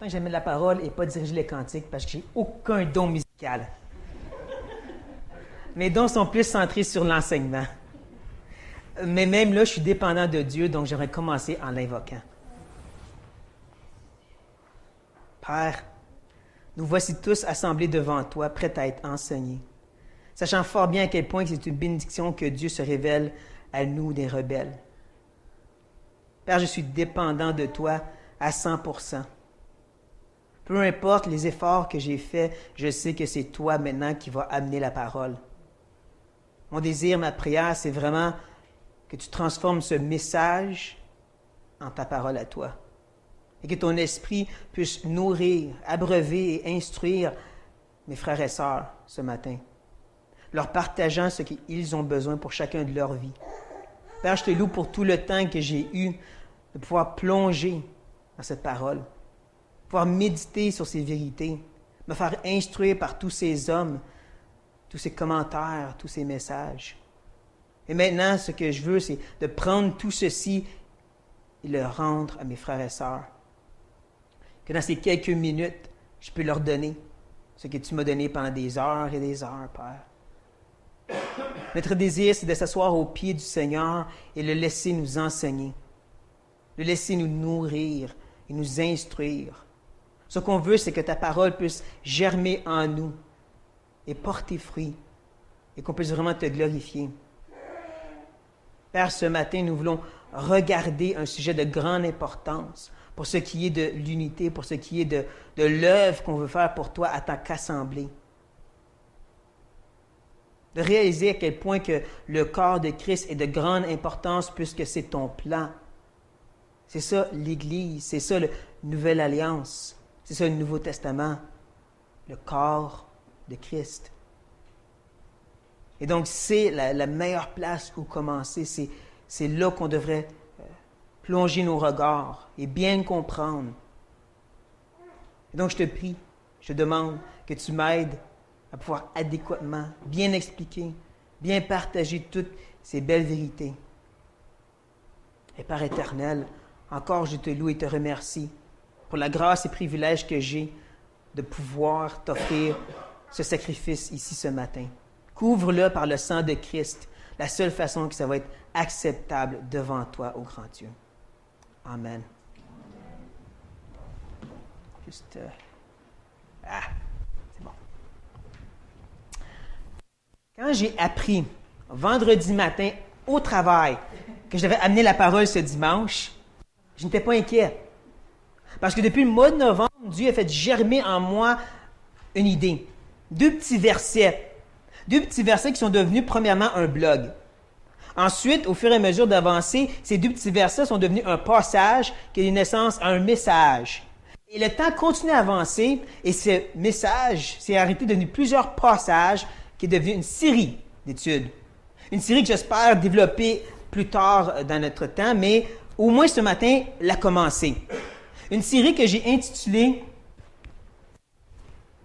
Que j'aime la parole et pas diriger les cantiques parce que j'ai aucun don musical. Mes dons sont plus centrés sur l'enseignement. Mais même là, je suis dépendant de Dieu, donc j'aimerais commencer en l'invoquant. Père, nous voici tous assemblés devant toi, prêts à être enseignés, sachant fort bien à quel point c'est une bénédiction que Dieu se révèle à nous, des rebelles. Père, je suis dépendant de toi à 100 Peu importe les efforts que j'ai faits, je sais que c'est toi maintenant qui vas amener la parole. Mon désir, ma prière, c'est vraiment que tu transformes ce message en ta parole à toi. Et que ton esprit puisse nourrir, abreuver et instruire mes frères et sœurs ce matin, leur partageant ce qu'ils ont besoin pour chacun de leur vie. Père, je te loue pour tout le temps que j'ai eu de pouvoir plonger dans cette parole, pouvoir méditer sur ces vérités, me faire instruire par tous ces hommes, tous ces commentaires, tous ces messages. Et maintenant, ce que je veux, c'est de prendre tout ceci et le rendre à mes frères et sœurs. Que dans ces quelques minutes, je peux leur donner ce que tu m'as donné pendant des heures et des heures, Père. Notre désir, c'est de s'asseoir au pied du Seigneur et le laisser nous enseigner, le laisser nous nourrir et nous instruire. Ce qu'on veut, c'est que ta parole puisse germer en nous et porter fruit et qu'on puisse vraiment te glorifier. Père, ce matin, nous voulons regarder un sujet de grande importance pour ce qui est de l'unité, pour ce qui est de, de l'œuvre qu'on veut faire pour toi à tant qu'assemblée. De réaliser à quel point que le corps de Christ est de grande importance puisque c'est ton plan. C'est ça l'Église, c'est ça la Nouvelle Alliance, c'est ça le Nouveau Testament, le corps de Christ. Et donc, c'est la, meilleure place où commencer. C'est là qu'on devrait euh, plonger nos regards et bien comprendre. Et donc, je te prie, je te demande que tu m'aides à pouvoir adéquatement, bien expliquer, bien partager toutes ces belles vérités. Et par éternel, encore je te loue et te remercie pour la grâce et privilège que j'ai de pouvoir t'offrir ce sacrifice ici ce matin. Couvre-le par le sang de Christ, la seule façon que ça va être acceptable devant toi, au grand Dieu. Amen. Juste. Euh, ah, c'est bon. Quand j'ai appris vendredi matin au travail que je devais amener la parole ce dimanche, je n'étais pas inquiet. Parce que depuis le mois de novembre, Dieu a fait germer en moi une idée. Deux petits versets deux petits versets qui sont devenus premièrement un blog. Ensuite, au fur et à mesure d'avancer, ces deux petits versets sont devenus un passage qui donne naissance à un message. Et le temps continue à avancer et ce message s'est arrêté devenu plusieurs passages qui est devenu une série d'études. Une série que j'espère développer plus tard dans notre temps, mais au moins ce matin, l'a commencé. Une série que j'ai intitulée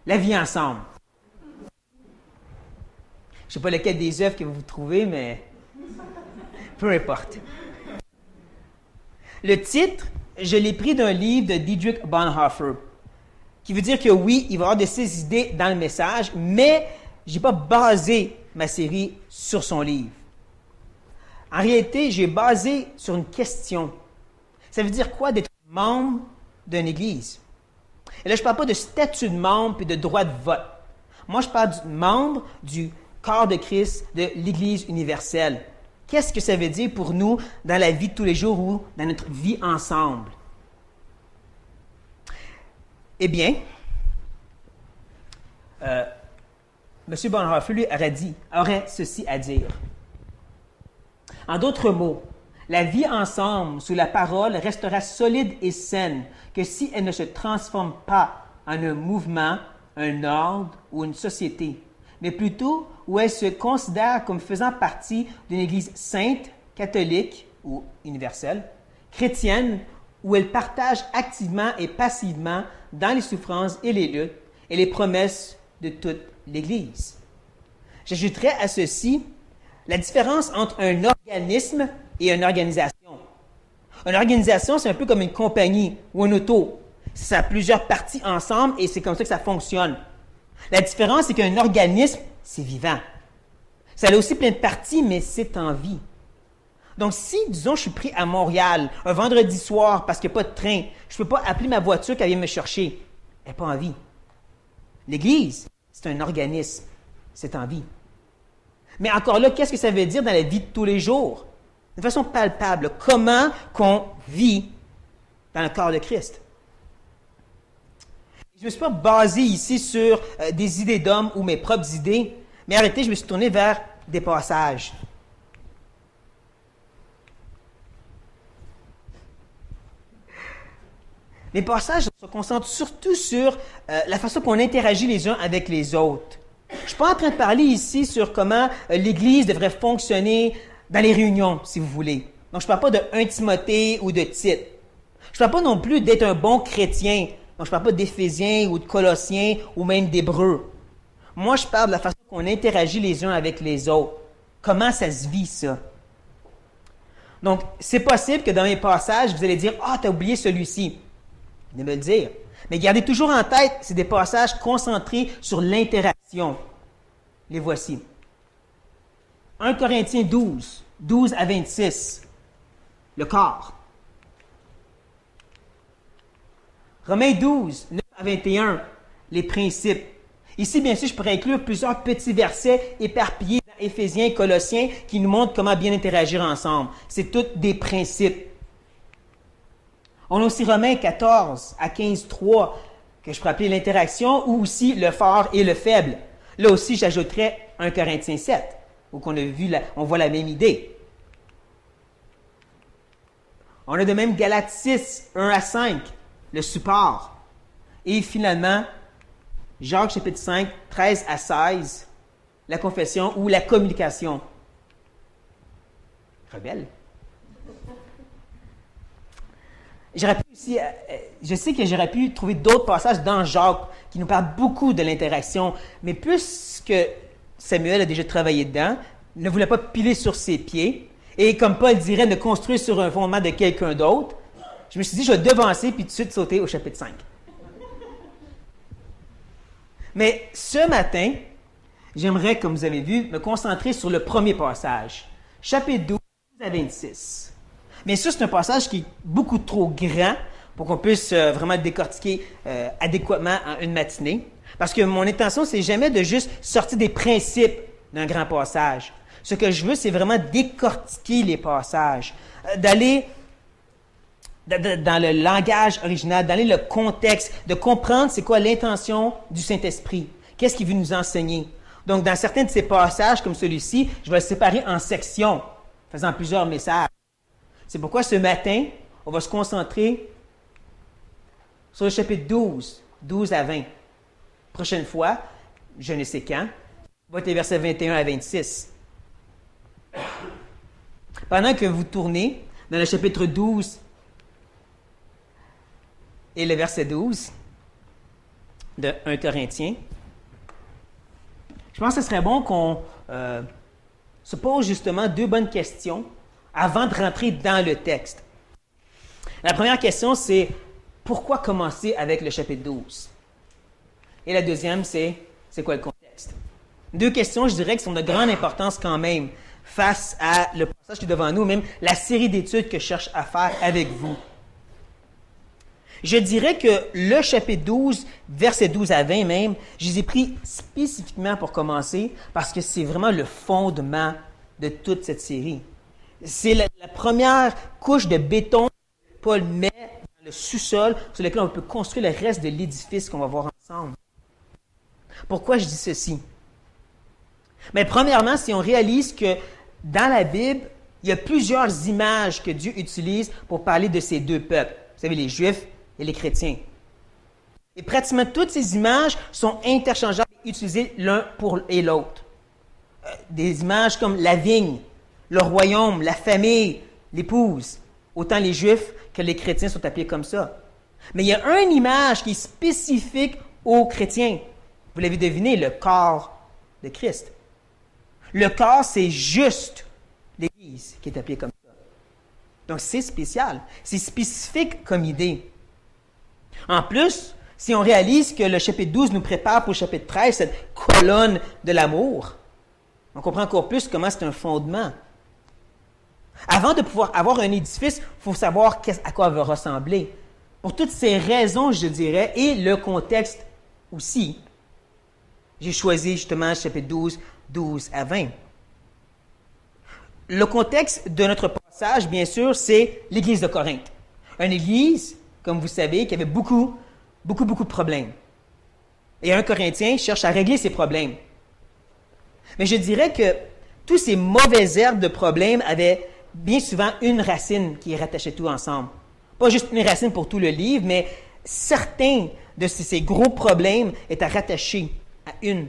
La vie ensemble. Je ne sais pas lequel des œuvres que vous trouvez, mais peu importe. Le titre, je l'ai pris d'un livre de Dietrich Bonhoeffer, qui veut dire que oui, il va y avoir de ses idées dans le message, mais je n'ai pas basé ma série sur son livre. En réalité, j'ai basé sur une question. Ça veut dire quoi d'être membre d'une église? Et là, je ne parle pas de statut de membre et de droit de vote. Moi, je parle du membre du corps de Christ de l'Église universelle. Qu'est-ce que ça veut dire pour nous dans la vie de tous les jours ou dans notre vie ensemble? Eh bien, euh, M. Bonhoeffer, lui, aurait dit, aurait ceci à dire. En d'autres mots, la vie ensemble sous la parole restera solide et saine que si elle ne se transforme pas en un mouvement, un ordre ou une société, mais plutôt où elle se considère comme faisant partie d'une Église sainte, catholique ou universelle, chrétienne, où elle partage activement et passivement dans les souffrances et les luttes et les promesses de toute l'Église. J'ajouterai à ceci la différence entre un organisme et une organisation. Une organisation, c'est un peu comme une compagnie ou un auto. ça a plusieurs parties ensemble et c'est comme ça que ça fonctionne. La différence, c'est qu'un organisme, c'est vivant. Ça a aussi plein de parties, mais c'est en vie. Donc, si, disons, je suis pris à Montréal un vendredi soir parce qu'il n'y a pas de train, je ne peux pas appeler ma voiture qui vient me chercher. Elle n'est pas en vie. L'Église, c'est un organisme. C'est en vie. Mais encore là, qu'est-ce que ça veut dire dans la vie de tous les jours? De façon palpable, comment qu'on vit dans le corps de Christ. Je ne me suis pas basé ici sur euh, des idées d'hommes ou mes propres idées, mais arrêtez, je me suis tourné vers des passages. Les passages se concentrent surtout sur euh, la façon qu'on interagit les uns avec les autres. Je ne suis pas en train de parler ici sur comment euh, l'Église devrait fonctionner dans les réunions, si vous voulez. Donc, je ne parle pas de 1 Timothée ou de Tite. Je ne parle pas non plus d'être un bon chrétien. Donc, je ne parle pas d'Éphésiens ou de Colossiens ou même d'Hébreux. Moi, je parle de la façon qu'on interagit les uns avec les autres. Comment ça se vit, ça? Donc, c'est possible que dans mes passages, vous allez dire Ah, tu as oublié celui-ci. Venez me le dire. Mais gardez toujours en tête, c'est des passages concentrés sur l'interaction. Les voici. 1 Corinthiens 12, 12 à 26. Le corps. Romains 12, 9 à 21. Les principes. Ici, bien sûr, je pourrais inclure plusieurs petits versets éparpillés dans Éphésiens et Colossiens qui nous montrent comment bien interagir ensemble. C'est tous des principes. On a aussi Romains 14 à 15, 3, que je pourrais appeler l'interaction, ou aussi le fort et le faible. Là aussi, j'ajouterais 1 Corinthiens 7, où on, a vu on voit la même idée. On a de même Galates 6, 1 à 5, le support. Et finalement, Jacques chapitre 5, 13 à 16, la confession ou la communication. Rebelle. Euh, euh, je sais que j'aurais pu trouver d'autres passages dans Jacques qui nous parlent beaucoup de l'interaction, mais puisque Samuel a déjà travaillé dedans, ne voulait pas piler sur ses pieds, et comme Paul dirait, ne construire sur un fondement de quelqu'un d'autre, je me suis dit, je vais devancer puis tout de suite sauter au chapitre 5. Mais ce matin, j'aimerais, comme vous avez vu, me concentrer sur le premier passage, chapitre 12 à 26. Mais ça, c'est un passage qui est beaucoup trop grand pour qu'on puisse euh, vraiment le décortiquer euh, adéquatement en une matinée. Parce que mon intention, c'est jamais de juste sortir des principes d'un grand passage. Ce que je veux, c'est vraiment décortiquer les passages, euh, d'aller dans le langage original, d'aller le contexte, de comprendre c'est quoi l'intention du Saint-Esprit. Qu'est-ce qu'il veut nous enseigner? Donc, dans certains de ces passages comme celui-ci, je vais le séparer en sections, faisant plusieurs messages. C'est pourquoi ce matin, on va se concentrer sur le chapitre 12, 12 à 20. Prochaine fois, je ne sais quand, va les versets 21 à 26. Pendant que vous tournez dans le chapitre 12 et le verset 12 de 1 Corinthiens, je pense que ce serait bon qu'on euh, se pose justement deux bonnes questions avant de rentrer dans le texte. La première question, c'est pourquoi commencer avec le chapitre 12? Et la deuxième, c'est c'est quoi le contexte? Deux questions, je dirais, qui sont de grande importance quand même face à le passage qui est devant nous, même la série d'études que je cherche à faire avec vous. Je dirais que le chapitre 12, verset 12 à 20 même, je les ai pris spécifiquement pour commencer parce que c'est vraiment le fondement de toute cette série. C'est la, première couche de béton que Paul met dans le sous-sol sur lequel on peut construire le reste de l'édifice qu'on va voir ensemble. Pourquoi je dis ceci? Mais premièrement, si on réalise que dans la Bible, il y a plusieurs images que Dieu utilise pour parler de ces deux peuples. Vous savez, les Juifs et les chrétiens. Et pratiquement toutes ces images sont interchangeables et utilisées l'un pour l'autre. Euh, des images comme la vigne, le royaume, la famille, l'épouse. Autant les Juifs que les chrétiens sont appelés comme ça. Mais il y a une image qui est spécifique aux chrétiens. Vous l'avez deviné, le corps de Christ. Le corps, c'est juste l'Église qui est appelée comme ça. Donc c'est spécial. C'est spécifique comme idée. En plus, si on réalise que le chapitre 12 nous prépare pour le chapitre 13, cette colonne de l'amour, on comprend encore plus comment c'est un fondement. Avant de pouvoir avoir un édifice, il faut savoir à quoi il va ressembler. Pour toutes ces raisons, je dirais, et le contexte aussi, j'ai choisi justement chapitre 12, 12 à 20. Le contexte de notre passage, bien sûr, c'est l'Église de Corinthe. Une Église, comme vous savez, qui avait beaucoup, beaucoup, beaucoup de problèmes. Et un Corinthien cherche à régler ses problèmes. Mais je dirais que tous ces mauvaises herbes de problèmes avaient bien souvent une racine qui rattachait tout ensemble. Pas juste une racine pour tout le livre, mais certains de ces gros problèmes étaient rattachés à une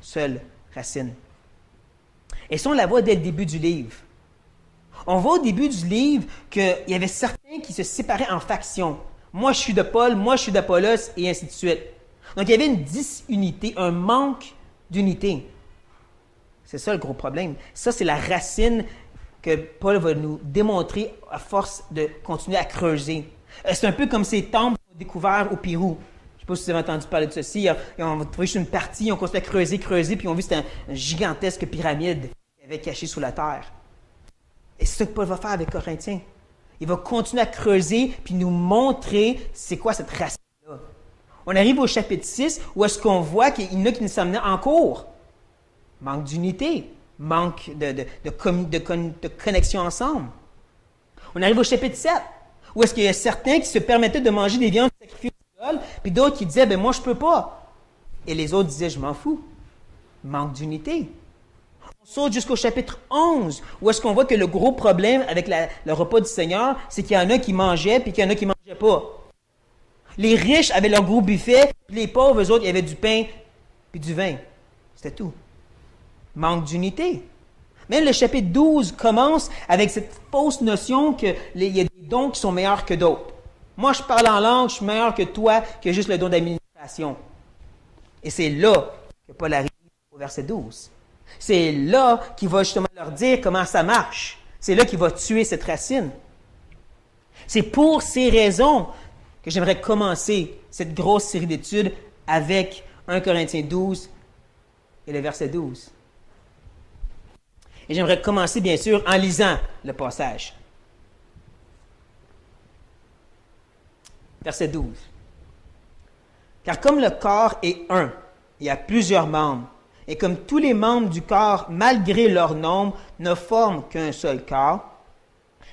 seule racine. Et ça, on la voit dès le début du livre. On voit au début du livre qu'il y avait certains qui se séparaient en factions. Moi, je suis de Paul, moi, je suis d'Apollos, et ainsi de suite. Donc, il y avait une disunité, un manque d'unité. C'est ça le gros problème. Ça, c'est la racine que Paul va nous démontrer à force de continuer à creuser. Euh, c'est un peu comme ces temples découverts au Pérou. Si vous avez entendu parler de ceci. Ils ont trouvé juste une partie, ils ont continué à creuser, creuser, puis ils ont vu que c'était une gigantesque pyramide qui avait caché sous la terre. Et c'est ce que Paul va faire avec Corinthiens. Il va continuer à creuser, puis nous montrer c'est quoi cette racine-là. On arrive au chapitre 6, où est-ce qu'on voit qu'il y en a qui nous s'amenaient en cours manque d'unité, manque de, de, connexion ensemble. On arrive au chapitre 7, où est-ce qu'il y a certains qui se permettaient de manger des viandes sacrifiées puis d'autres qui disaient, ben moi je peux pas. Et les autres disaient, je m'en fous. Manque d'unité. On saute jusqu'au chapitre 11, où est-ce qu'on voit que le gros problème avec le repas du Seigneur, c'est qu'il y en a qui mangeaient, puis qu'il y en a qui ne mangeaient pas. Les riches avaient leur gros buffet, puis les pauvres, eux autres, il y avait du pain, puis du vin. C'était tout manque d'unité. Même le chapitre 12 commence avec cette fausse notion qu'il y a des dons qui sont meilleurs que d'autres. Moi, je parle en langue, je suis meilleur que toi, que juste le don d'administration. Et c'est là que Paul arrive au verset 12. C'est là qu'il va justement leur dire comment ça marche. C'est là qu'il va tuer cette racine. C'est pour ces raisons que j'aimerais commencer cette grosse série d'études avec 1 Corinthiens 12 et le verset 12. Et j'aimerais commencer, bien sûr, en lisant le passage. Verset 12. Car comme le corps est un, il a plusieurs membres, et comme tous les membres du corps, malgré leur nombre, ne forment qu'un seul corps,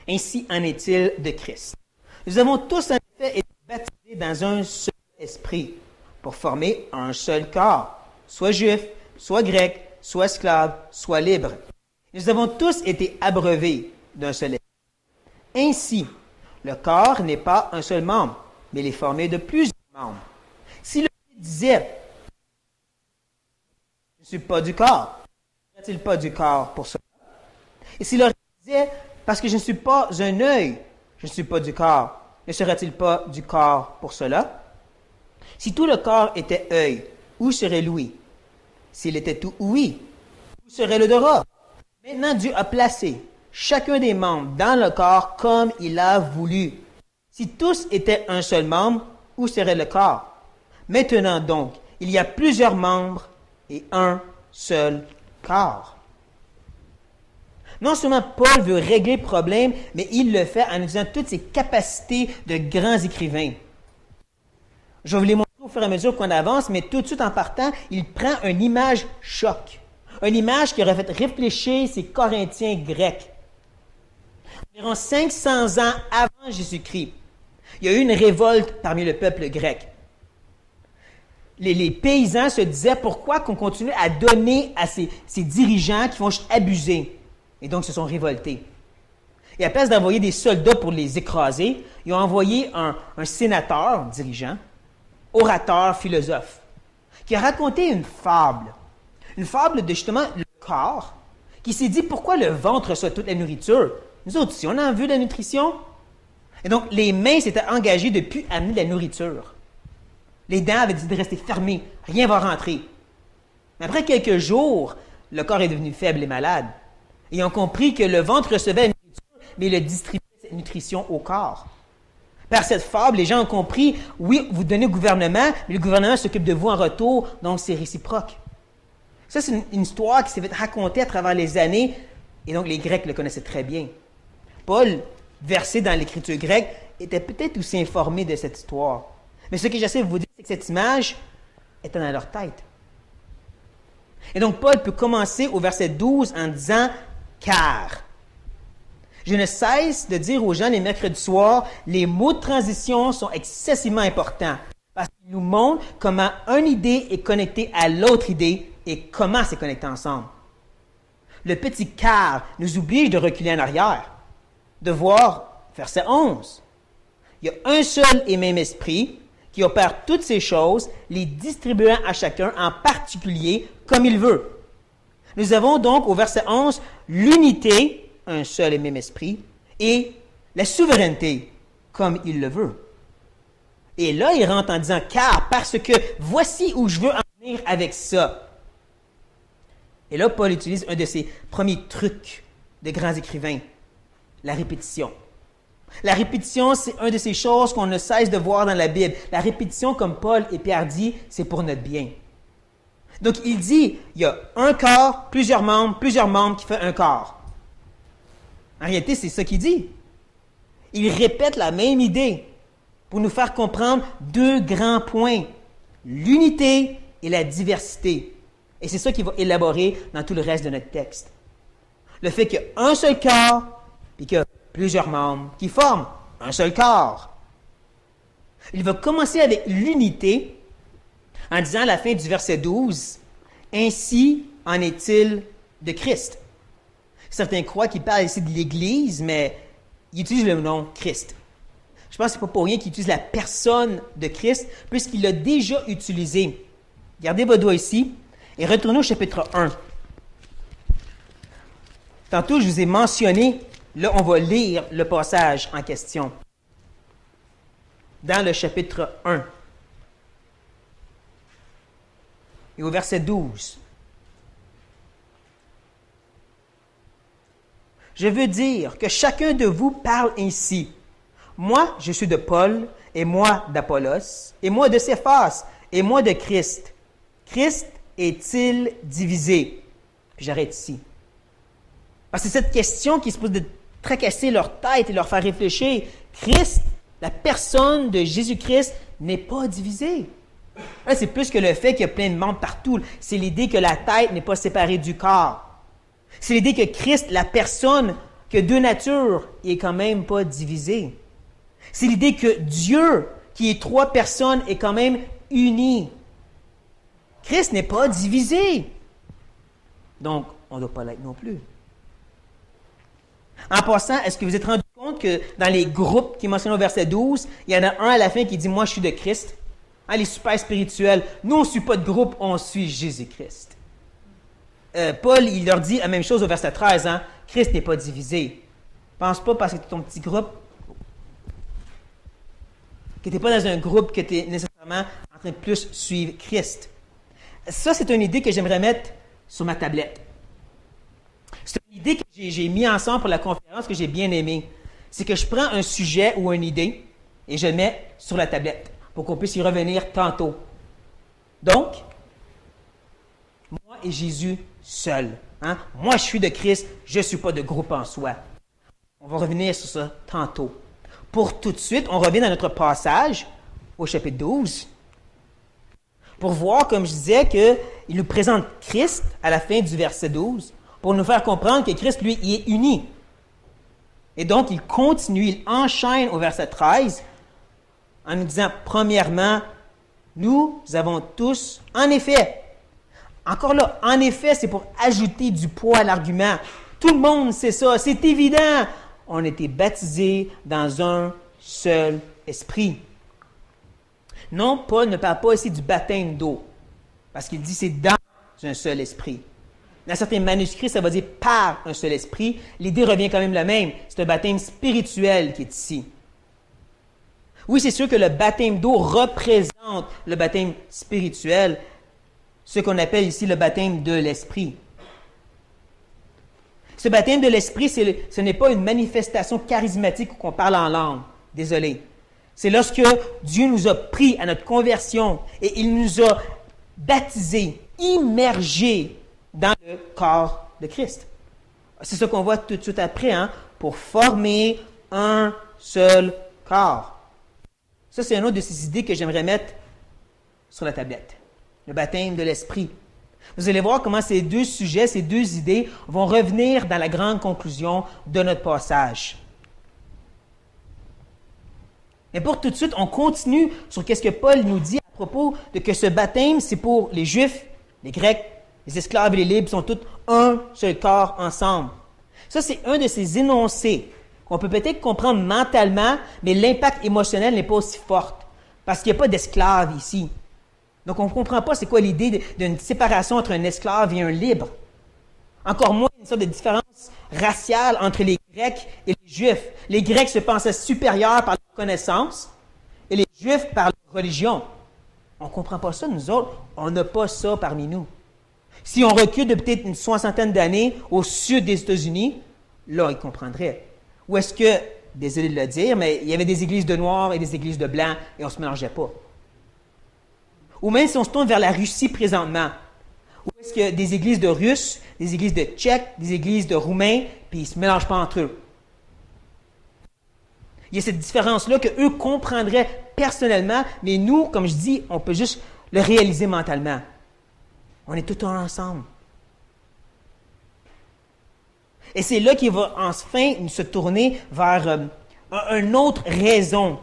ainsi en est-il de Christ. Nous avons tous en effet été baptisés dans un seul esprit pour former un seul corps, soit juif, soit grec, soit esclave, soit libre. Nous avons tous été abreuvés d'un seul esprit. Ainsi, le corps n'est pas un seul membre, mais il est formé de plusieurs membres. Si le disait Je ne suis pas du corps, ne serait-il pas du corps pour cela Et si le disait Parce que je ne suis pas un œil, je ne suis pas du corps, ne serait-il pas du corps pour cela? Si tout le corps était œil, où serait l'ouïe? S'il était tout ouïe, où serait l'odorat? Maintenant, Dieu a placé chacun des membres dans le corps comme il a voulu. Si tous étaient un seul membre, où serait le corps? Maintenant donc, il y a plusieurs membres et un seul corps. Non seulement Paul veut régler le problème, mais il le fait en utilisant toutes ses capacités de grands écrivains. Je vous les montrer au fur et à mesure qu'on avance, mais tout de suite en partant, il prend une image choc. Une image qui aurait fait réfléchir ces Corinthiens grecs. Environ 500 ans avant Jésus-Christ, il y a eu une révolte parmi le peuple grec. Les, paysans se disaient pourquoi qu'on continue à donner à ces, dirigeants qui vont abuser? Et donc, se sont révoltés. Et à place d'envoyer des soldats pour les écraser, ils ont envoyé un, sénateur, dirigeant, orateur, philosophe, qui a raconté une fable une fable de justement le corps qui s'est dit pourquoi le ventre reçoit toute la nourriture? Nous autres, si on a vu la nutrition. Et donc, les mains s'étaient engagées depuis amener la nourriture. Les dents avaient dit de rester fermées, rien va rentrer. Mais après quelques jours, le corps est devenu faible et malade. Et ont compris que le ventre recevait la nourriture, mais il distribuait cette nutrition au corps. Par cette fable, les gens ont compris, oui, vous donnez au gouvernement, mais le gouvernement s'occupe de vous en retour, donc c'est réciproque. Ça, c'est une, histoire qui s'est racontée à travers les années, et donc les Grecs le connaissaient très bien. Paul, versé dans l'écriture grecque, était peut-être aussi informé de cette histoire. Mais ce que j'essaie de vous dire, c'est que cette image était dans leur tête. Et donc Paul peut commencer au verset 12 en disant car. Je ne cesse de dire aux gens les mercredis soirs, les mots de transition sont excessivement importants parce qu'ils nous montrent comment une idée est connectée à l'autre idée et comment c'est connecté ensemble. Le petit car nous oblige de reculer en arrière, de voir verset 11. Il y a un seul et même esprit qui opère toutes ces choses, les distribuant à chacun en particulier comme il veut. Nous avons donc au verset 11 l'unité, un seul et même esprit, et la souveraineté comme il le veut. Et là, il rentre en disant, car parce que voici où je veux en venir avec ça. Et là, Paul utilise un de ses premiers trucs des grands écrivains, la répétition. La répétition, c'est une de ces choses qu'on ne cesse de voir dans la Bible. La répétition, comme Paul et Pierre disent, c'est pour notre bien. Donc, il dit, il y a un corps, plusieurs membres, plusieurs membres qui fait un corps. En réalité, c'est ce qu'il dit. Il répète la même idée pour nous faire comprendre deux grands points, l'unité et la diversité. Et c'est ça qu'il va élaborer dans tout le reste de notre texte. Le fait qu'il y a un seul corps, puis qu'il y a plusieurs membres qui forment un seul corps. Il va commencer avec l'unité en disant à la fin du verset 12, Ainsi en est-il de Christ. Certains croient qu'il parle ici de l'Église, mais il utilise le nom Christ. Je pense que ce n'est pas pour rien qu'il utilise la personne de Christ, puisqu'il l'a déjà utilisé. Gardez vos doigts ici et retournez au chapitre 1. Tantôt, je vous ai mentionné, là, on va lire le passage en question. Dans le chapitre 1. et au verset 12. Je veux dire que chacun de vous parle ainsi. Moi, je suis de Paul, et moi d'Apollos, et moi de Céphas, et moi de Christ. Christ est-il divisé? J'arrête ici. Parce que cette question qui se pose de tracasser leur tête et leur faire réfléchir. Christ, la personne de Jésus-Christ, n'est pas divisée c'est plus que le fait qu'il y a plein de membres partout. C'est l'idée que la tête n'est pas séparée du corps. C'est l'idée que Christ, la personne, que deux natures, est quand même pas divisée. C'est l'idée que Dieu, qui est trois personnes, est quand même uni. Christ n'est pas divisé. Donc, on ne doit pas l'être non plus. En passant, est-ce que vous êtes rendu compte que dans les groupes qui mentionnent au verset 12, il y en a un à la fin qui dit Moi, je suis de Christ? Hein, les super spirituels. Nous, on ne suit pas de groupe, on suit Jésus-Christ. Euh, Paul, il leur dit la même chose au verset 13. Hein? Christ n'est pas divisé. Pense pas parce que tu es ton petit groupe, que tu n'es pas dans un groupe que tu es nécessairement en train de plus suivre Christ. Ça, c'est une idée que j'aimerais mettre sur ma tablette. C'est une idée que j'ai mis ensemble pour la conférence que j'ai bien aimée. C'est que je prends un sujet ou une idée et je mets sur la tablette pour qu'on puisse y revenir tantôt. Donc, moi et Jésus seul. Hein? Moi, je suis de Christ, je ne suis pas de groupe en soi. On va revenir sur ça tantôt. Pour tout de suite, on revient dans notre passage au chapitre 12 pour voir, comme je disais, qu'il nous présente Christ à la fin du verset 12 pour nous faire comprendre que Christ, lui, il est uni. Et donc, il continue, il enchaîne au verset 13 en nous disant, premièrement, nous avons tous, en effet, encore là, en effet, c'est pour ajouter du poids à l'argument. Tout le monde sait ça, c'est évident. On été baptisés dans un seul esprit. Non, Paul ne parle pas ici du baptême d'eau, parce qu'il dit c'est dans un seul esprit. Dans certains manuscrits, ça va dire par un seul esprit. L'idée revient quand même la même. C'est un baptême spirituel qui est ici. Oui, c'est sûr que le baptême d'eau représente le baptême spirituel, ce qu'on appelle ici le baptême de l'esprit. Ce baptême de l'esprit, ce n'est pas une manifestation charismatique où on parle en langue. Désolé. C'est lorsque Dieu nous a pris à notre conversion et il nous a baptisés, immergés dans le corps de Christ. C'est ce qu'on voit tout de suite après, hein, pour former un seul corps. Ça, c'est une autre de ces idées que j'aimerais mettre sur la tablette. Le baptême de l'Esprit. Vous allez voir comment ces deux sujets, ces deux idées vont revenir dans la grande conclusion de notre passage. Mais pour tout de suite, on continue sur ce que Paul nous dit à propos de que ce baptême, c'est pour les Juifs, les Grecs, les esclaves et les libres, sont tous un seul corps ensemble. Ça, c'est un de ces énoncés qu'on peut peut-être comprendre mentalement, mais l'impact émotionnel n'est pas aussi fort. Parce qu'il n'y a pas d'esclaves ici. Donc, on ne comprend pas c'est quoi l'idée d'une séparation entre un esclave et un libre. Encore moins une sorte de différence raciale entre les Grecs et les Juifs. Les Grecs se pensaient supérieurs par leur connaissance et les Juifs par leur religion. On ne comprend pas ça, nous autres. On n'a pas ça parmi nous. Si on recule de peut-être une soixantaine d'années au sud des États-Unis, là, ils comprendraient. Ou est-ce que, désolé de le dire, mais il y avait des églises de noirs et des églises de blancs et on ne se mélangeait pas. Ou même si on se tourne vers la Russie présentement, où est-ce que des églises de Russes, des églises de Tchèques, des églises de Roumains, puis ils ne se mélangent pas entre eux. Il y a cette différence-là que eux comprendraient personnellement, mais nous, comme je dis, on peut juste le réaliser mentalement. On est tous ensemble. Et c'est là qu'il va enfin se tourner vers euh, une autre raison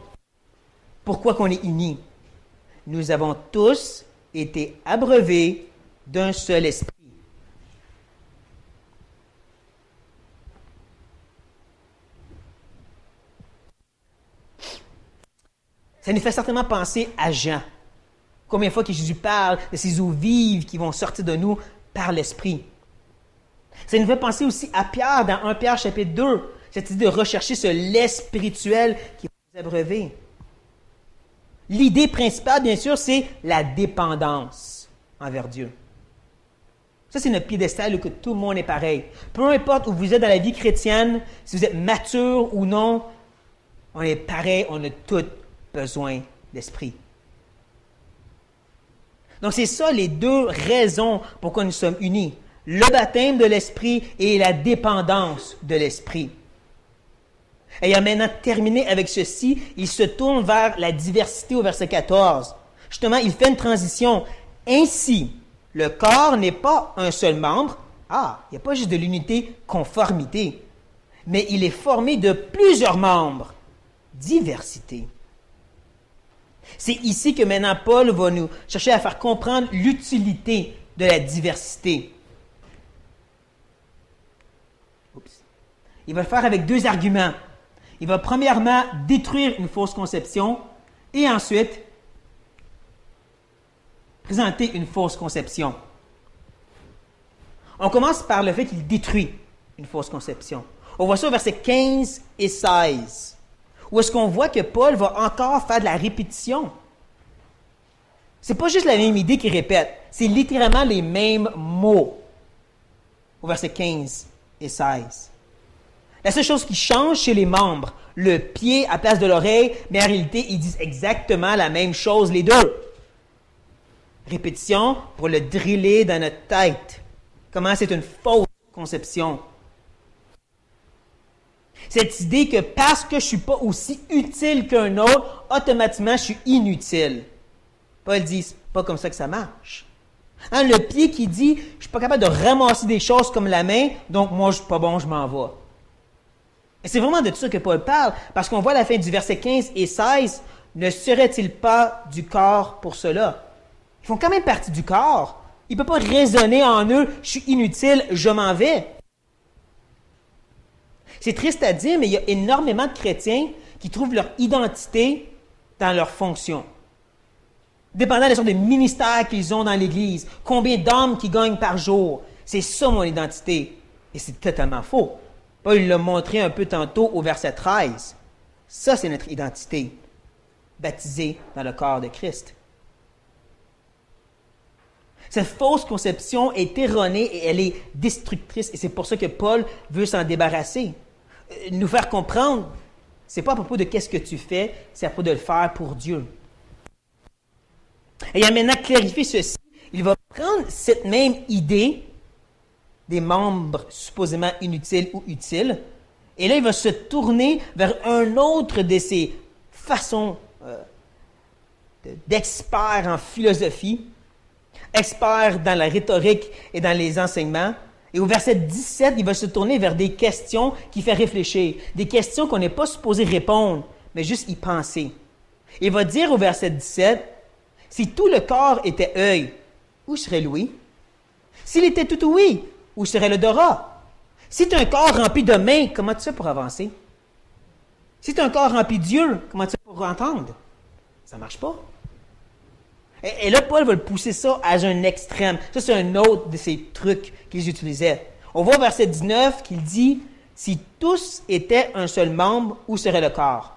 pourquoi qu'on est unis. Nous avons tous été abreuvés d'un seul esprit. Ça nous fait certainement penser à Jean. Combien de fois que Jésus parle de ces eaux vives qui vont sortir de nous par l'Esprit? Ça nous fait penser aussi à Pierre dans 1 Pierre chapitre 2, cette idée de rechercher ce lait spirituel qui va nous abreuver. L'idée principale, bien sûr, c'est la dépendance envers Dieu. Ça, c'est notre piédestal où tout le monde est pareil. Peu importe où vous êtes dans la vie chrétienne, si vous êtes mature ou non, on est pareil, on a tous besoin d'esprit. Donc, c'est ça les deux raisons pourquoi nous sommes unis. Le baptême de l'esprit et la dépendance de l'esprit. Ayant maintenant terminé avec ceci, il se tourne vers la diversité au verset 14. Justement, il fait une transition. Ainsi, le corps n'est pas un seul membre. Ah, il n'y a pas juste de l'unité conformité, mais il est formé de plusieurs membres. Diversité. C'est ici que maintenant Paul va nous chercher à faire comprendre l'utilité de la diversité. Il va le faire avec deux arguments. Il va premièrement détruire une fausse conception et ensuite présenter une fausse conception. On commence par le fait qu'il détruit une fausse conception. On voit ça au verset 15 et 16, où est-ce qu'on voit que Paul va encore faire de la répétition? C'est pas juste la même idée qu'il répète, c'est littéralement les mêmes mots au verset 15 et 16. La seule chose qui change chez les membres, le pied à place de l'oreille, mais en réalité, ils disent exactement la même chose, les deux. Répétition pour le driller dans notre tête. Comment c'est une fausse conception? Cette idée que parce que je ne suis pas aussi utile qu'un autre, automatiquement je suis inutile. Paul dit, c'est pas comme ça que ça marche. Hein, le pied qui dit, je suis pas capable de ramasser des choses comme la main, donc moi je suis pas bon, je m'en vais. C'est vraiment de ça que Paul parle, parce qu'on voit à la fin du verset 15 et 16, ne serait-il pas du corps pour cela? Ils font quand même partie du corps. Il ne peut pas raisonner en eux, je suis inutile, je m'en vais. C'est triste à dire, mais il y a énormément de chrétiens qui trouvent leur identité dans leur fonction. Dépendant des sortes de ministères qu'ils ont dans l'Église, combien d'hommes qu'ils gagnent par jour. C'est ça mon identité. Et c'est totalement faux. Paul l'a montré un peu tantôt au verset 13. Ça, c'est notre identité, baptisée dans le corps de Christ. Cette fausse conception est erronée et elle est destructrice. Et c'est pour ça que Paul veut s'en débarrasser. Nous faire comprendre C'est pas à propos de qu'est-ce que tu fais, c'est à propos de le faire pour Dieu. Et il maintenant clarifié ceci. Il va prendre cette même idée des membres supposément inutiles ou utiles, et là, il va se tourner vers un autre de ses façons euh, d'expert en philosophie, expert dans la rhétorique et dans les enseignements. Et au verset 17, il va se tourner vers des questions qui font réfléchir, des questions qu'on n'est pas supposé répondre, mais juste y penser. Il va dire au verset 17, si tout le corps était œil, où serait l'ouïe? S'il était tout ouïe, où serait l'odorat? Si tu as un corps rempli de mains, comment tu fais pour avancer? Si tu as un corps rempli Dieu, comment tu fais pour entendre? Ça ne marche pas. Et, là, Paul va le pousser ça à un extrême. Ça, c'est un autre de ces trucs qu'ils utilisaient. On voit verset 19 qu'il dit Si tous étaient un seul membre, où serait le corps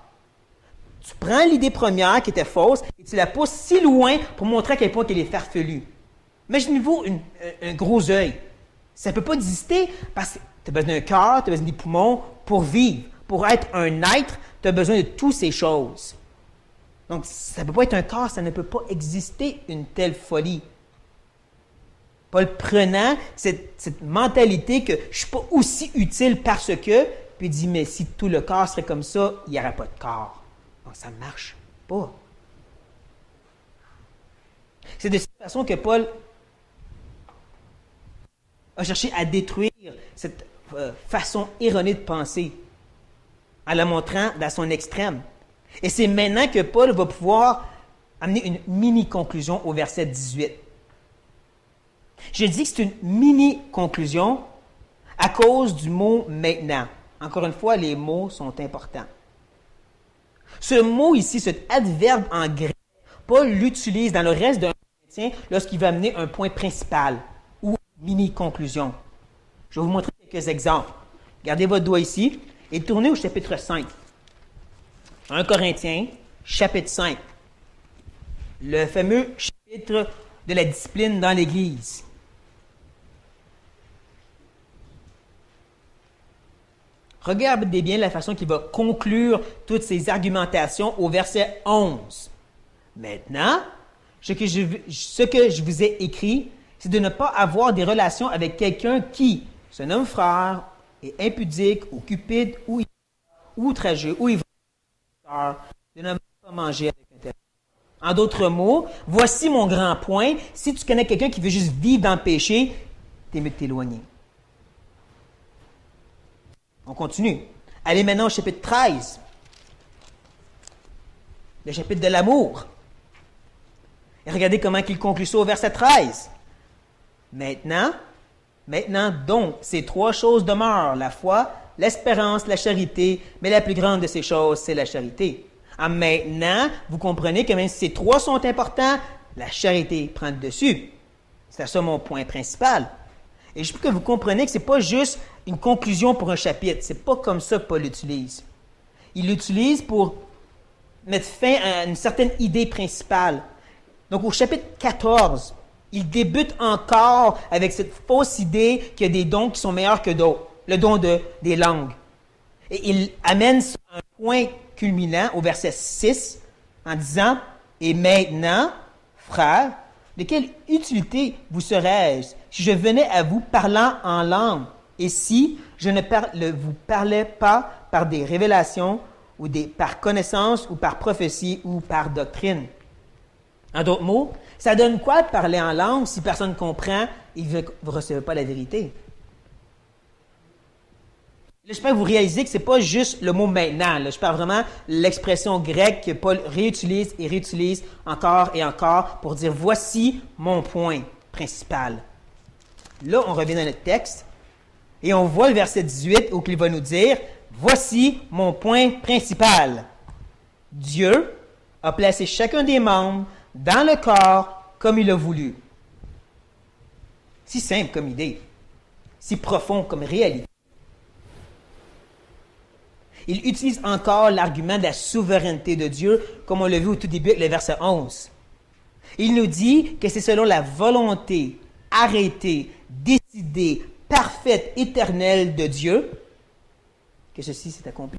Tu prends l'idée première qui était fausse et tu la pousses si loin pour montrer à quel point qu'elle est farfelue. Imaginez-vous un gros œil. Ça ne peut pas exister parce que tu as besoin d'un cœur, tu as besoin des poumons pour vivre. Pour être un être, tu as besoin de toutes ces choses. Donc, ça ne peut pas être un corps, ça ne peut pas exister une telle folie. Paul prenant cette, mentalité que je ne suis pas aussi utile parce que, puis il dit, mais si tout le corps serait comme ça, il n'y aurait pas de corps. Donc, ça ne marche pas. C'est de cette façon que Paul a cherché à détruire cette euh, façon erronée de penser en la montrant dans son extrême. Et c'est maintenant que Paul va pouvoir amener une mini-conclusion au verset 18. Je dis que c'est une mini-conclusion à cause du mot maintenant. Encore une fois, les mots sont importants. Ce mot ici, cet adverbe en grec, Paul l'utilise dans le reste d'un chrétien lorsqu'il va amener un point principal ou mini-conclusion. Je vais vous montrer quelques exemples. Gardez votre doigt ici et tournez au chapitre 5. 1 Corinthiens, chapitre 5. Le fameux chapitre de la discipline dans l'Église. Regardez bien la façon qu'il va conclure toutes ces argumentations au verset 11. Maintenant, ce que je, ce que je vous ai écrit, c'est de ne pas avoir des relations avec quelqu'un qui se nomme frère, est impudique, ou cupide, ou outrageux, ou ivre de ne pas manger avec En d'autres mots, voici mon grand point. Si tu connais quelqu'un qui veut juste vivre dans le péché, t'es mieux de t'éloigner. On continue. Allez maintenant au chapitre 13. Le chapitre de l'amour. Et regardez comment il conclut ça au verset 13. Maintenant, maintenant donc, ces trois choses demeurent, la foi, l'espérance, la charité, mais la plus grande de ces choses, c'est la charité. Ah, maintenant, vous comprenez que même si ces trois sont importants, la charité prend le dessus. C'est ça mon point principal. Et je veux que vous compreniez que ce n'est pas juste une conclusion pour un chapitre. Ce n'est pas comme ça que Paul l'utilise. Il l'utilise pour mettre fin à une certaine idée principale. Donc au chapitre 14, il débute encore avec cette fausse idée qu'il y a des dons qui sont meilleurs que d'autres le don de, des langues. Et il amène un point culminant au verset 6 en disant Et maintenant, frères, de quelle utilité vous serais-je si je venais à vous parlant en langue et si je ne vous parlais pas par des révélations ou des, par connaissance ou par prophétie ou par doctrine? En d'autres mots, ça donne quoi de parler en langue si personne ne comprend et vous ne recevez pas la vérité? J'espère que vous réalisez que ce n'est pas juste le mot maintenant. Je parle vraiment l'expression grecque que Paul réutilise et réutilise encore et encore pour dire voici mon point principal. Là, on revient dans notre texte et on voit le verset 18 où il va nous dire voici mon point principal. Dieu a placé chacun des membres dans le corps comme il a voulu. Si simple comme idée, si profond comme réalité. Il utilise encore l'argument de la souveraineté de Dieu, comme on l'a vu au tout début avec le verset 11. Il nous dit que c'est selon la volonté arrêtée, décidée, parfaite, éternelle de Dieu que ceci s'est accompli.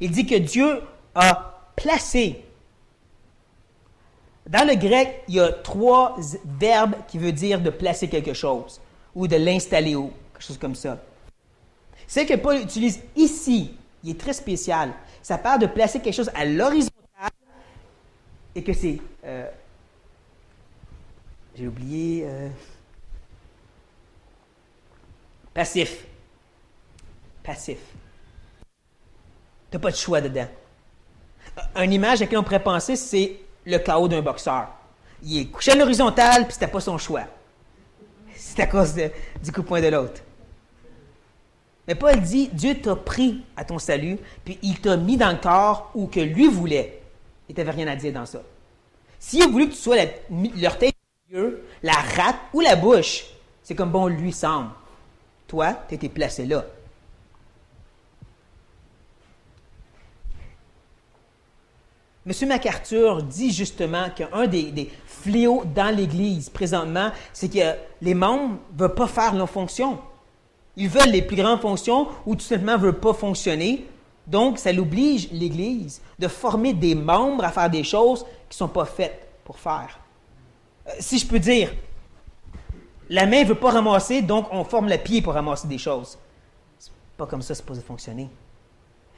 Il dit que Dieu a placé. Dans le grec, il y a trois verbes qui veulent dire de placer quelque chose ou de l'installer ou quelque chose comme ça. C'est que Paul utilise ici, il est très spécial. Ça parle de placer quelque chose à l'horizontale et que c'est. Euh, j'ai oublié. Euh, passif. Passif. Tu n'as pas de choix dedans. Une image à laquelle on pourrait penser, c'est le chaos d'un boxeur. Il est couché à l'horizontale, puis c'était pas son choix. C'est à cause du coup de poing de l'autre. Mais Paul dit, Dieu t'a pris à ton salut, puis il t'a mis dans le corps où que lui voulait. Il n'avait rien à dire dans ça. S'il a voulu que tu sois l'orteil la rate ou la bouche, c'est comme bon lui semble. Toi, tu été placé là. M. MacArthur dit justement qu'un des, fléaux dans l'Église présentement, c'est que les membres ne veulent pas faire leurs fonctions. Ils veulent les plus grandes fonctions ou tout simplement ne veulent pas fonctionner. Donc, ça l'oblige, l'Église, de former des membres à faire des choses qui ne sont pas faites pour faire. Euh, si je peux dire, la main ne veut pas ramasser, donc on forme le pied pour ramasser des choses. C'est pas comme ça que c'est supposé fonctionner.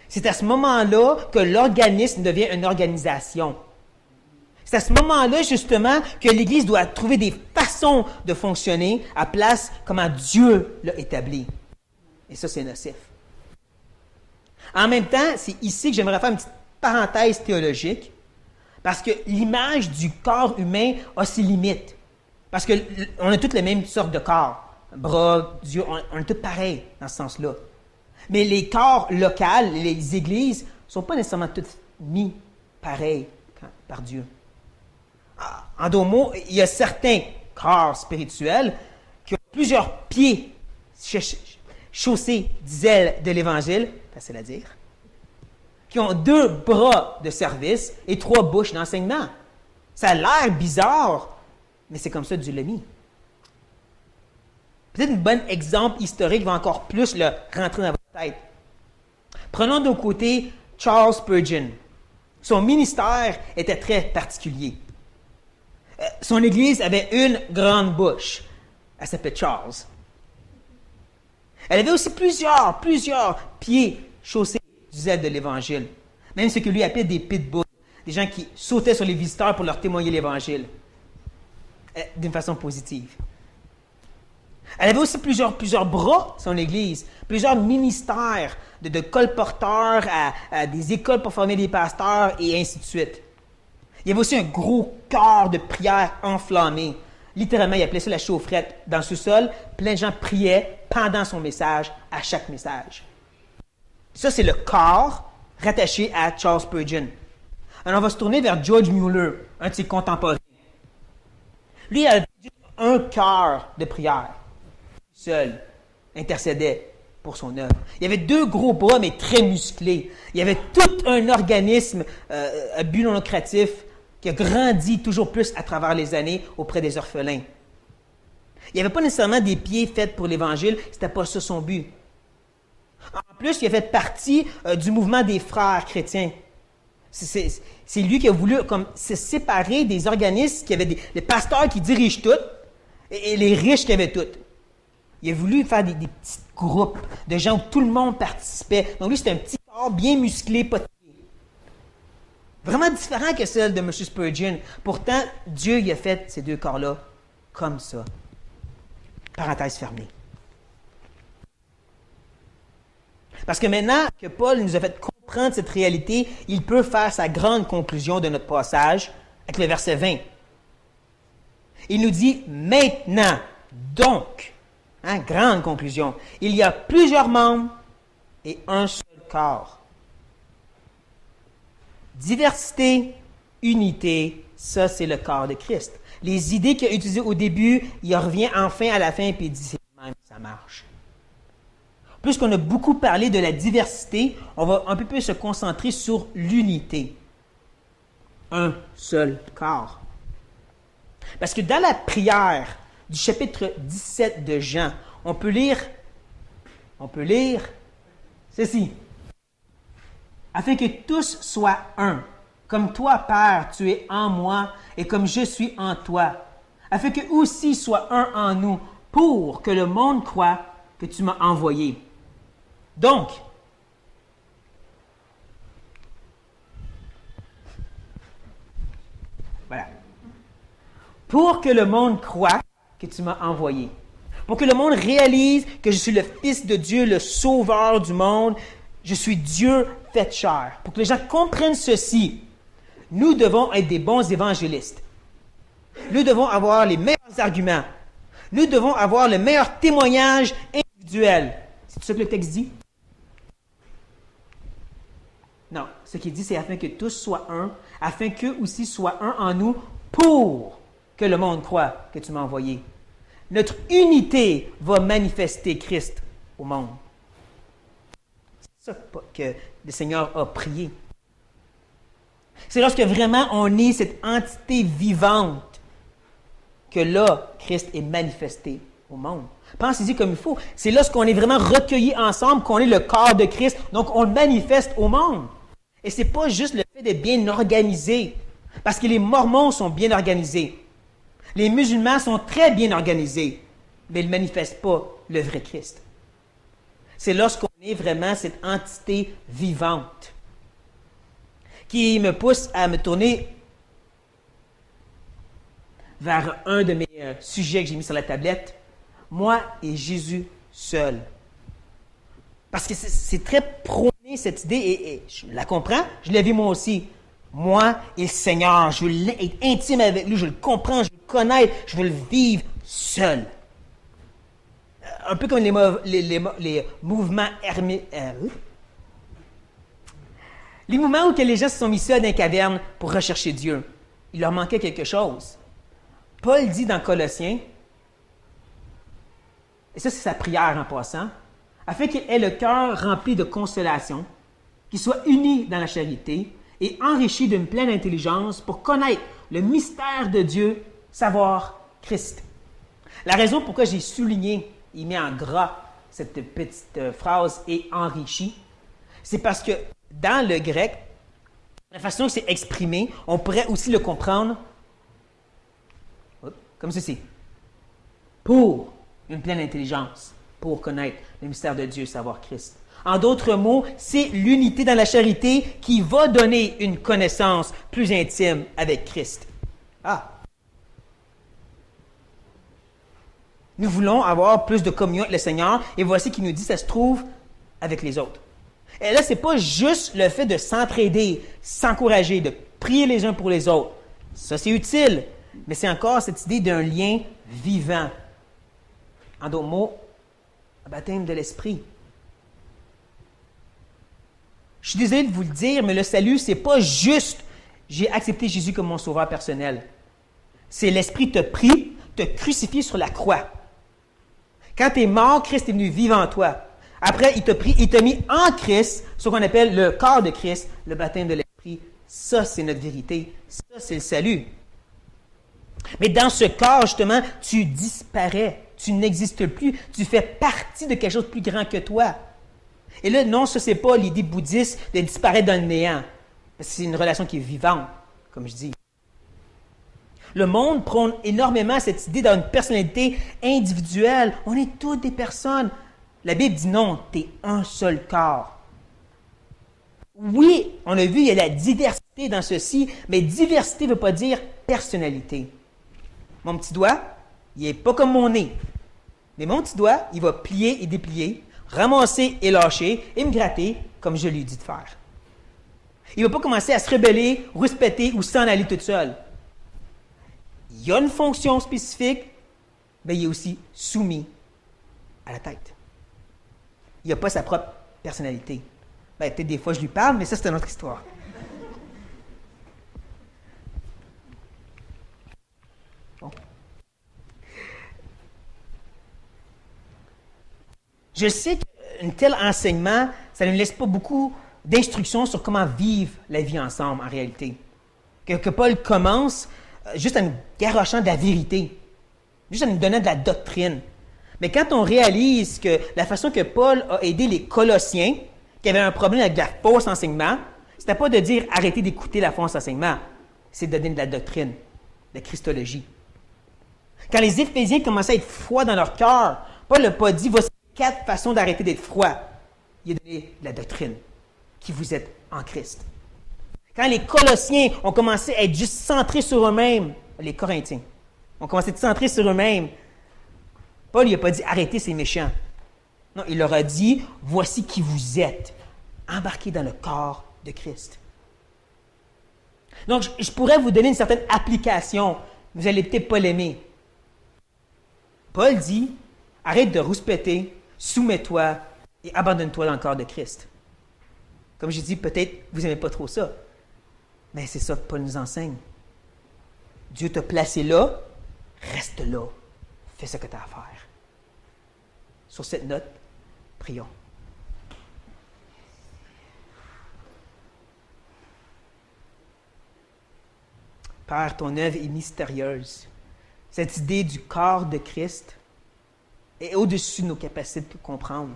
C'est à ce moment-là que l'organisme devient une organisation. C'est à ce moment-là, justement, que l'Église doit trouver des façons de fonctionner à place comment Dieu l'a établi. Et ça, c'est nocif. En même temps, c'est ici que j'aimerais faire une petite parenthèse théologique, parce que l'image du corps humain a ses limites. Parce qu'on a toutes les mêmes sortes de corps. Bras, yeux, on, est tous pareils dans ce sens-là. Mais les corps locaux, les églises, ne sont pas nécessairement tous mis pareils par Dieu. En d'autres mots, il y a certains corps spirituels qui ont plusieurs pieds chaussés d'ailes de l'Évangile, facile à dire, qui ont deux bras de service et trois bouches d'enseignement. Ça a l'air bizarre, mais c'est comme ça Dieu l'a mis. Peut-être un bon exemple historique va encore plus le rentrer dans votre tête. Prenons de côté Charles Spurgeon. Son ministère était très particulier. Son église avait une grande bouche. Elle s'appelait Charles. Elle avait aussi plusieurs, plusieurs pieds chaussés du zèle de l'Évangile. Même ce que lui appelait des pitbulls, des gens qui sautaient sur les visiteurs pour leur témoigner l'Évangile. Euh, d'une façon positive. Elle avait aussi plusieurs, plusieurs bras, son Église, plusieurs ministères, de, colporteurs à, des écoles pour former des pasteurs et ainsi de suite. Il y avait aussi un gros corps de prière enflammé. Littéralement, il appelait ça la chaufferette. Dans le sous-sol, plein de gens priaient pendant son message, à chaque message. Ça, c'est le corps rattaché à Charles Spurgeon. Alors, on va se tourner vers George Mueller, un de ses contemporains. Lui, il avait un cœur de prière. Seul intercédait pour son œuvre. Il y avait deux gros bras, mais très musclés. Il y avait tout un organisme euh, à but non lucratif qui a grandi toujours plus à travers les années auprès des orphelins. Il n'y avait pas nécessairement des pieds faits pour l'Évangile, ce n'était pas ça son but. En plus, il a fait partie euh, du mouvement des frères chrétiens. C'est lui qui a voulu se séparer des organismes qui avaient des, pasteurs qui dirigent tout et, les riches qui avaient tout. Il a voulu faire des, petits groupes de gens où tout le monde participait. Donc lui, c'était un petit corps bien musclé, poté. Vraiment différent que celle de M. Spurgeon. Pourtant, Dieu y a fait ces deux corps-là comme ça. Parenthèse fermée. Parce que maintenant que Paul nous a fait comprendre cette réalité, il peut faire sa grande conclusion de notre passage avec le verset 20. Il nous dit maintenant, donc, hein, grande conclusion, il y a plusieurs membres et un seul corps. Diversité, unité, ça c'est le corps de Christ. Les idées qu'il a utilisées au début, il revient enfin à la fin et il dit c'est même ça marche. Puisqu'on a beaucoup parlé de la diversité, on va un peu plus se concentrer sur l'unité. Un seul corps. Parce que dans la prière du chapitre 17 de Jean, on peut lire, on peut lire ceci. Afin que tous soient un, comme toi, Père, tu es en moi et comme je suis en toi, afin que aussi soient un en nous, pour que le monde croit que tu m'as envoyé. Donc, voilà. Pour que le monde croit que tu m'as envoyé. Pour que le monde réalise que je suis le Fils de Dieu, le Sauveur du monde. Je suis Dieu fait chair. Pour que les gens comprennent ceci, nous devons être des bons évangélistes. Nous devons avoir les meilleurs arguments. Nous devons avoir le meilleur témoignage individuel. C'est ce que le texte dit? Non, ce qu'il dit, c'est afin que tous soient un, afin qu'eux aussi soient un en nous, pour que le monde croit que tu m'as envoyé. Notre unité va manifester Christ au monde. C'est ça que le Seigneur a prié. C'est lorsque vraiment on est cette entité vivante que là, Christ est manifesté au monde. Pensez-y comme il faut. C'est lorsqu'on est vraiment recueillis ensemble qu'on est le corps de Christ. Donc, on le manifeste au monde. Et ce n'est pas juste le fait d'être bien organisé. Parce que les Mormons sont bien organisés. Les musulmans sont très bien organisés. Mais ils ne manifestent pas le vrai Christ. C'est lorsqu'on est vraiment cette entité vivante qui me pousse à me tourner vers un de mes euh, sujets que j'ai mis sur la tablette, moi et Jésus seul. Parce que c'est très prôné cette idée, et, je la comprends, je l'ai vu moi aussi. Moi et le Seigneur, je veux être intime avec lui, je le comprends, je le connaître, je veux le vivre seul. Un peu comme les, les, mouvements hermites. Euh, les mouvements où les gens se sont mis seuls dans les cavernes pour rechercher Dieu. Il leur manquait quelque chose. Paul dit dans Colossiens, et ça c'est sa prière en passant, afin qu'il ait le cœur rempli de consolation, qu'il soit uni dans la charité et enrichi d'une pleine intelligence pour connaître le mystère de Dieu, savoir Christ. La raison pourquoi j'ai souligné il met en gras cette petite euh, phrase et enrichi, c'est parce que dans le grec, la façon que c'est exprimé, on pourrait aussi le comprendre comme ceci. Pour une pleine intelligence, pour connaître le mystère de Dieu, savoir Christ. En d'autres mots, c'est l'unité dans la charité qui va donner une connaissance plus intime avec Christ. Ah. Nous voulons avoir plus de communion avec le Seigneur et voici qu'il nous dit ça se trouve avec les autres. Et là, ce n'est pas juste le fait de s'entraider, s'encourager, de prier les uns pour les autres. Ça, c'est utile, mais c'est encore cette idée d'un lien vivant. En d'autres mots, un baptême de l'esprit. Je suis désolé de vous le dire, mais le salut, c'est pas juste j'ai accepté Jésus comme mon sauveur personnel. C'est l'Esprit te prie, te crucifié sur la croix. Quand tu es mort, Christ est venu vivre en toi. Après, il t'a pris, il t'a mis en Christ, ce qu'on appelle le corps de Christ, le baptême de l'Esprit. Ça, c'est notre vérité. Ça, c'est le salut. Mais dans ce corps, justement, tu disparais. Tu n'existes plus. Tu fais partie de quelque chose de plus grand que toi. Et là, non, ce n'est pas l'idée bouddhiste de disparaître dans le néant. C'est une relation qui est vivante, comme je dis. Le monde prône énormément cette idée d'une personnalité individuelle. On est toutes des personnes. La Bible dit non, tu es un seul corps. Oui, on a vu, il y a la diversité dans ceci, mais diversité ne veut pas dire personnalité. Mon petit doigt, il n'est pas comme mon nez. Mais mon petit doigt, il va plier et déplier, ramasser et lâcher, et me gratter comme je lui ai dit de faire. Il ne va pas commencer à se rebeller, respecter ou s'en aller tout seul. Il a une fonction spécifique, mais il est aussi soumis à la tête il n'a pas sa propre personnalité. Ben, peut-être des fois je lui parle, mais ça, c'est une autre histoire. Je sais qu'un tel enseignement, ça ne laisse pas beaucoup d'instructions sur comment vivre la vie ensemble en réalité. Que, Paul commence juste en nous garochant de la vérité, juste en nous donnant de la doctrine. Mais quand on réalise que la façon que Paul a aidé les Colossiens, qu'il y avait un problème avec la fausse enseignement, c'était pas de dire arrêtez d'écouter la fausse enseignement, c'est de donner de la doctrine, de la christologie. Quand les Éphésiens commençaient à être froids dans leur cœur, Paul n'a pas dit voici quatre façons d'arrêter d'être froid. Il a donné la doctrine, qui vous êtes en Christ. Quand les Colossiens ont commencé à être juste centrés sur eux-mêmes, les Corinthiens ont commencé à être centrés sur eux-mêmes, Paul n'a pas dit arrêtez, ces méchants. Non, il leur a dit voici qui vous êtes, embarqués dans le corps de Christ. Donc, je, pourrais vous donner une certaine application. Vous allez peut-être pas l'aimer. Paul dit arrête de rouspéter, soumets-toi et abandonne-toi dans le corps de Christ. Comme j'ai dit, peut-être vous n'aimez pas trop ça. Mais c'est ça que Paul nous enseigne. Dieu t'a placé là, reste là. Fais ce que tu as à faire. Sur cette note, prions. Père, ton œuvre est mystérieuse. Cette idée du corps de Christ est au-dessus de nos capacités de comprendre.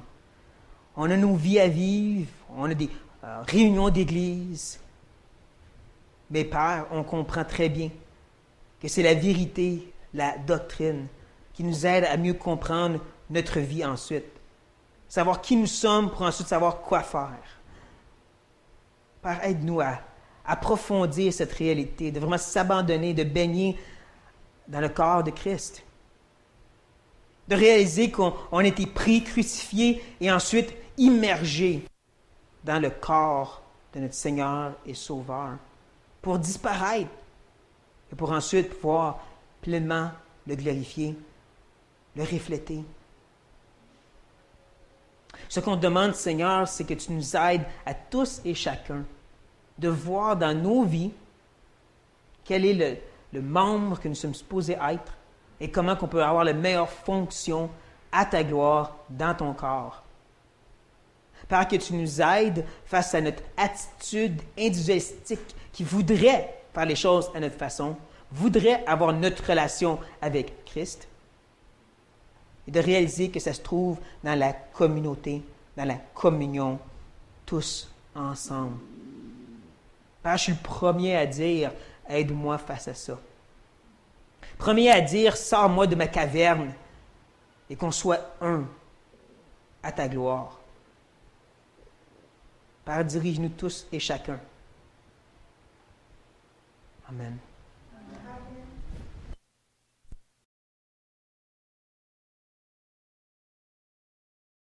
On a nos vies à vivre, on a des euh, réunions d'église. Mais Père, on comprend très bien que c'est la vérité, la doctrine, qui nous aide à mieux comprendre notre vie ensuite. Savoir qui nous sommes pour ensuite savoir quoi faire. Père, aide-nous à approfondir cette réalité, de vraiment s'abandonner, de baigner dans le corps de Christ. De réaliser qu'on a été pris, crucifié et ensuite immergé dans le corps de notre Seigneur et Sauveur pour disparaître et pour ensuite pouvoir pleinement le glorifier, le refléter. Ce qu'on demande, Seigneur, c'est que tu nous aides à tous et chacun de voir dans nos vies quel est le, membre que nous sommes supposés être et comment on peut avoir la meilleure fonction à ta gloire dans ton corps. Père, que tu nous aides face à notre attitude individualistique qui voudrait faire les choses à notre façon, voudrait avoir notre relation avec Christ, et de réaliser que ça se trouve dans la communauté, dans la communion, tous ensemble. Père, je suis le premier à dire, aide-moi face à ça. Premier à dire, sors-moi de ma caverne et qu'on soit un à ta gloire. Père, dirige-nous tous et chacun. Amen.